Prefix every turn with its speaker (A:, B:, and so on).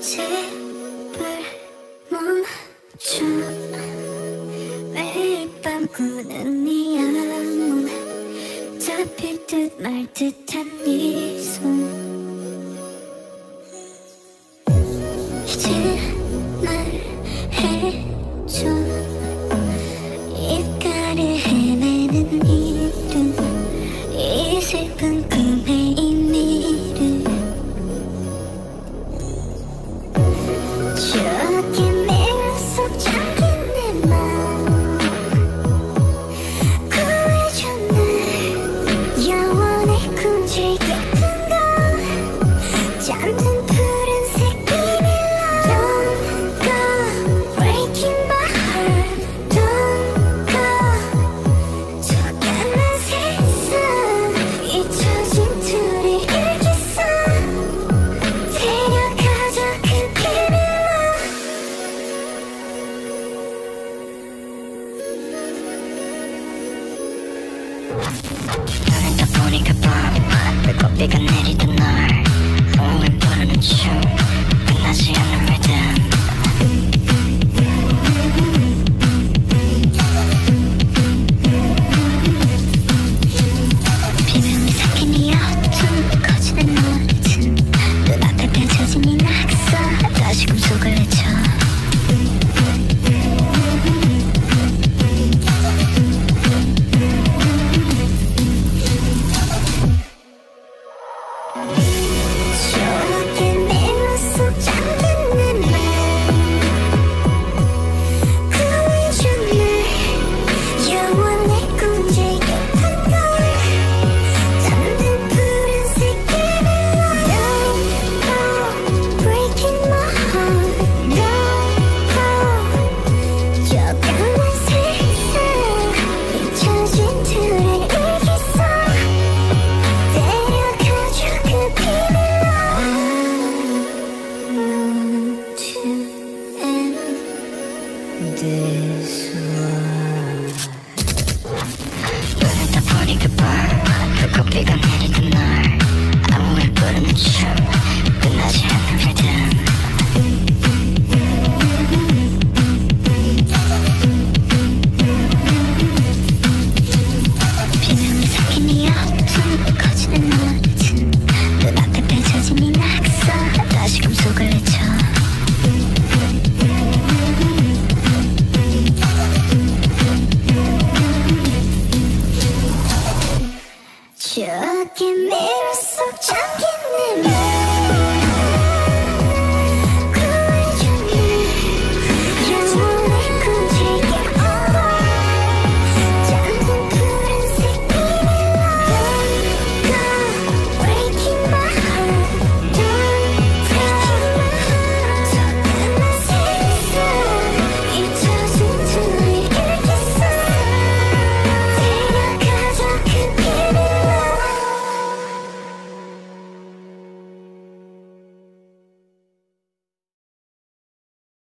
A: 제발 멈춰. 매일 밤 꾸는 네 악몽 잡힐 듯 말 듯한 네손. 이제 날 해줘. 입가를 헤매는 이 그
B: 저를 딱 보니까 봐 배꼽 비가 내리던 날 몸을 부르는 춤 끝나지 않아
A: But at the party, the bar, the coffee, the night, the night. I wanna put the show. like a mirror so chunky